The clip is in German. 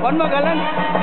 Bonn war Galant.